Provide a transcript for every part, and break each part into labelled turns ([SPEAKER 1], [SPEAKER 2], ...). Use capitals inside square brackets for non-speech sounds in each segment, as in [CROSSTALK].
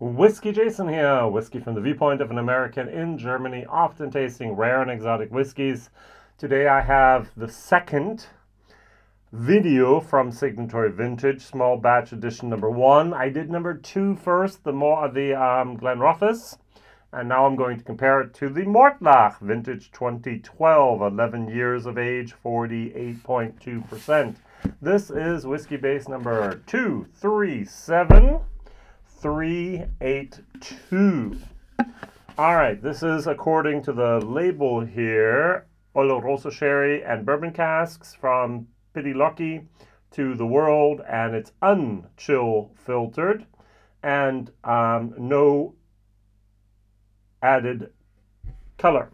[SPEAKER 1] WhiskyJason here, whiskey from the viewpoint of an American in Germany, often tasting rare and exotic whiskeys. Today I have the second video from Signatory Vintage, small batch edition number one. I did number two first, the more the um, Glenrothes, and now I'm going to compare it to the Mortlach Vintage 2012, 11 years of age, 48.2%. This is Whiskybase number 237. 382. All right, this is according to the label here, Oloroso Sherry and Bourbon Casks from Pitlochry to the world, and it's unchill filtered and um, no added color.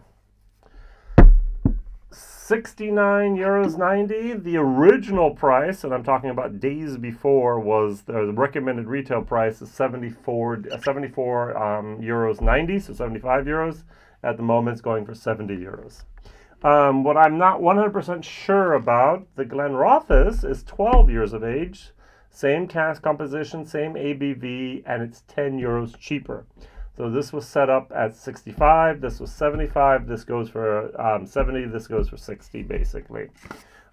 [SPEAKER 1] 69 euros 90 the original price and i'm talking about days before was the recommended retail price is 74 uh, 74 um, euros 90 so 75 euros. At the moment it's going for 70 euros. Um, what i'm not 100% sure about the glenrothes is 12 years of age same cask composition same abv and it's 10 euros cheaper so this was set up at 65, this was 75, this goes for um, 70, this goes for 60 basically.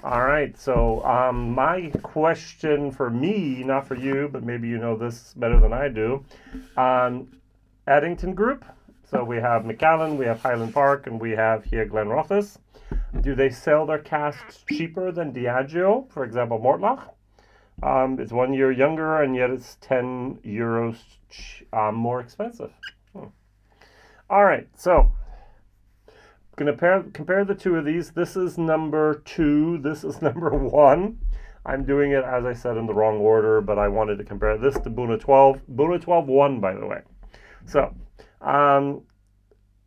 [SPEAKER 1] All right, so um, my question for me, not for you, but maybe you know this better than I do, um, Edrington Group. So we have Macallan, we have Highland Park, and we have here Glenrothes. Do they sell their casks cheaper than Diageo, for example, Mortlach? Um, it's one year younger, and yet it's 10 euros um, more expensive. Hmm. All right, so I'm going to compare the two of these. This is number two. This is [LAUGHS] number one. I'm doing it, as I said, in the wrong order, but I wanted to compare this to Buna 12. Buna 12 won, by the way. So, um,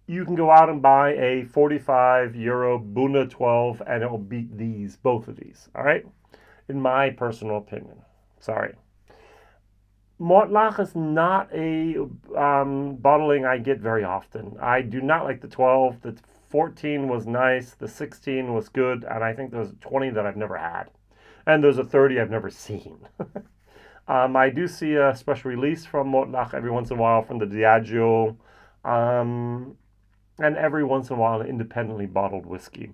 [SPEAKER 1] you can go out and buy a 45 euro Buna 12 and it will beat these, both of these. All right? In my personal opinion. Sorry. Mortlach is not a um, bottling I get very often. I do not like the 12. The 14 was nice. The 16 was good. And I think there's a 20 that I've never had. And there's a 30 I've never [LAUGHS] seen. um, I do see a special release from Mortlach every once in a while from the Diageo. Um, and every once in a while, independently bottled whiskey.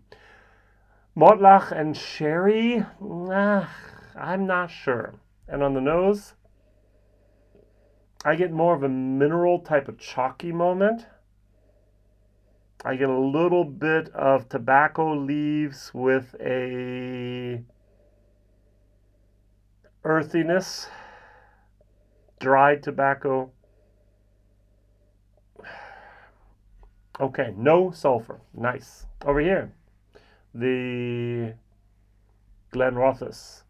[SPEAKER 1] Mortlach and sherry, ah, I'm not sure. And on the nose, I get more of a mineral type of chalky moment. I get a little bit of tobacco leaves with a earthiness, dried tobacco. Okay, no sulfur. Nice. Over here, the Glenrothes.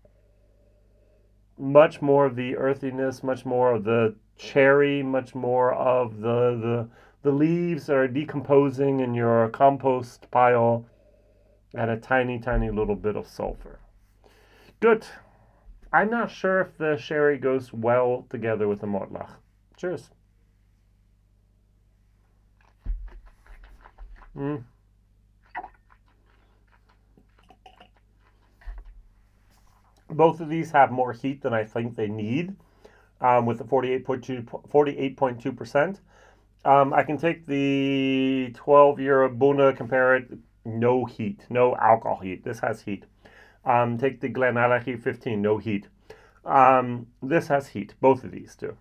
[SPEAKER 1] Much more of the earthiness, much more of the cherry, much more of the, the, the leaves that are decomposing in your compost pile, and a tiny, tiny little bit of sulfur. Good. I'm not sure if the sherry goes well together with the Mortlach. Cheers. Mm. Both of these have more heat than I think they need um, with the 48.2 48.2%. Um, I can take the 12 year Buna, compare it, no heat, no alcohol heat. This has heat. Um, take the GlenAllachie 15, no heat. Um, this has heat, both of these do.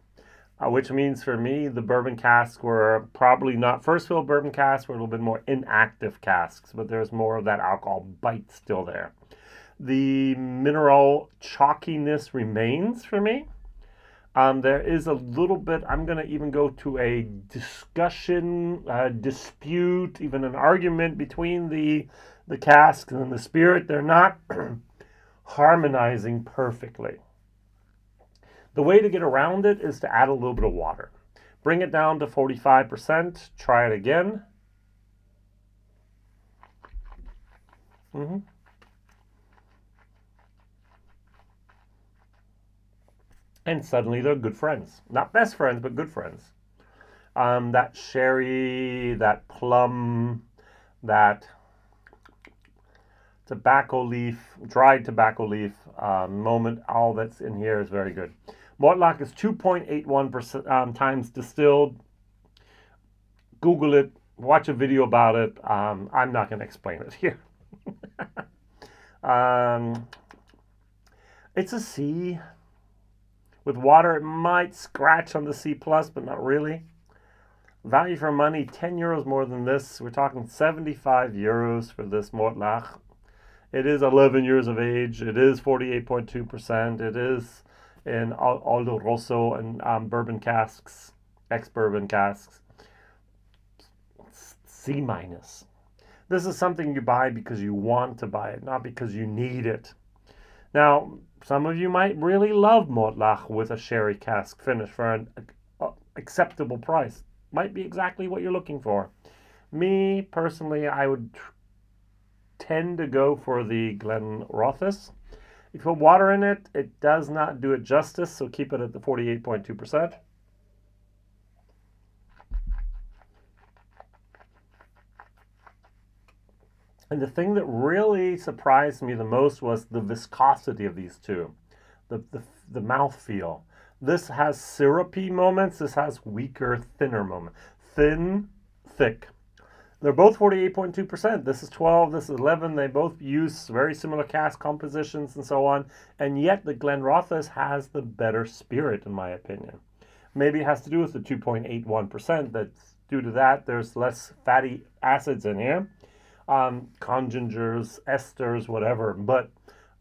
[SPEAKER 1] Uh, which means for me, the bourbon casks were probably not first fill bourbon casks, were a little bit more inactive casks, but there's more of that alcohol bite still there. The mineral chalkiness remains for me. Um, there is a little bit, I'm going to even go to a discussion, uh, dispute, even an argument between the, the casks and the spirit. They're not [CLEARS THROAT] harmonizing perfectly. The way to get around it is to add a little bit of water. Bring it down to 45%. Try it again. Mm-hmm. And suddenly they're good friends. Not best friends, but good friends. Um, that sherry, that plum, that tobacco leaf, dried tobacco leaf uh, moment, all that's in here is very good. Mortlach is 2.81% um, times distilled. Google it, watch a video about it. Um, I'm not going to explain it [LAUGHS] here. um, it's a C. With water, it might scratch on the C plus, but not really. Value for money, 10 euros more than this. We're talking 75 euros for this Mortlach. It is 11 years of age. It is 48.2%. It is in Oloroso and um, bourbon casks, ex-bourbon casks. C minus. This is something you buy because you want to buy it, not because you need it. Now, some of you might really love Mortlach with a sherry cask finish for an uh, acceptable price. Might be exactly what you're looking for. Me, personally, I would tend to go for the Glenrothes. If you put water in it, it does not do it justice, so keep it at the 48.2%. And the thing that really surprised me the most was the viscosity of these two, the, the, the mouth feel. This has syrupy moments, this has weaker, thinner moments. Thin, thick. They're both 48.2%. This is 12, this is 11. They both use very similar cask compositions and so on. And yet the Glenrothes has the better spirit, in my opinion. Maybe it has to do with the 2.81%. That's due to that, there's less fatty acids in here um, esters, whatever. But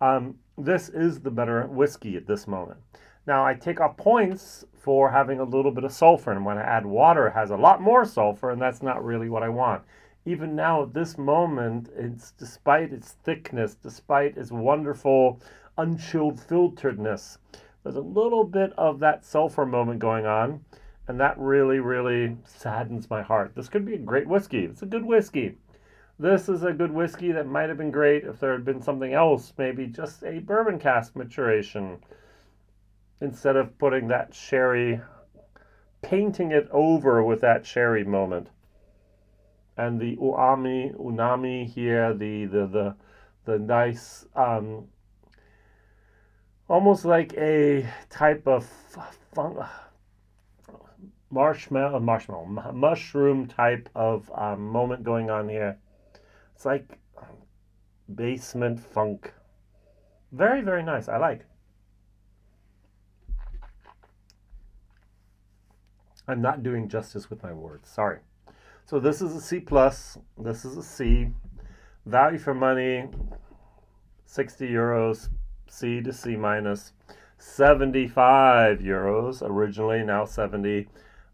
[SPEAKER 1] um, this is the better whiskey at this moment. Now I take off points for having a little bit of sulfur, and when I add water, it has a lot more sulfur, and that's not really what I want. Even now, at this moment, it's despite its thickness, despite its wonderful unchilled filteredness, there's a little bit of that sulfur moment going on, and that really, really saddens my heart. This could be a great whiskey. It's a good whiskey. This is a good whiskey that might have been great if there had been something else, maybe just a bourbon cask maturation, instead of putting that sherry, painting it over with that sherry moment. And the uami, unami here, the the the the nice, um, almost like a type of fun, marshmallow, marshmallow, mushroom type of um, moment going on here. It's like basement funk. Very, very nice. I like. I'm not doing justice with my words. Sorry. So this is a C plus. This is a C. Value for money, 60 euros. C to C minus. 75 euros originally, now 70.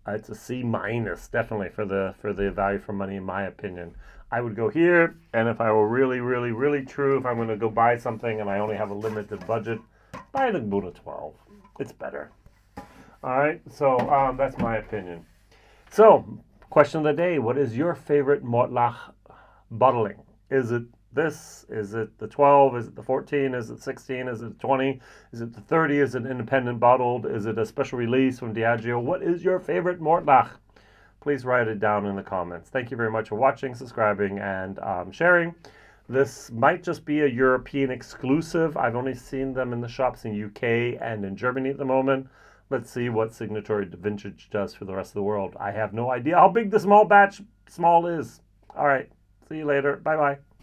[SPEAKER 1] Uh, it's a C minus, definitely for the for the value for money, in my opinion. I would go here, and if I were really, really, really true, if I'm going to go buy something and I only have a limited budget, buy the Buna 12. It's better. All right, so um, that's my opinion. So, question of the day: What is your favorite Mortlach bottling? Is it this? Is it the 12? Is it the 14? Is it 16? Is it 20? Is it the 30? Is it independent bottled? Is it a special release from Diageo? What is your favorite Mortlach? Please write it down in the comments. Thank you very much for watching, subscribing, and um, sharing. This might just be a European exclusive. I've only seen them in the shops in UK and in Germany at the moment. Let's see what Signatory Vintage does for the rest of the world. I have no idea how big the small batch small is. All right. See you later. Bye bye.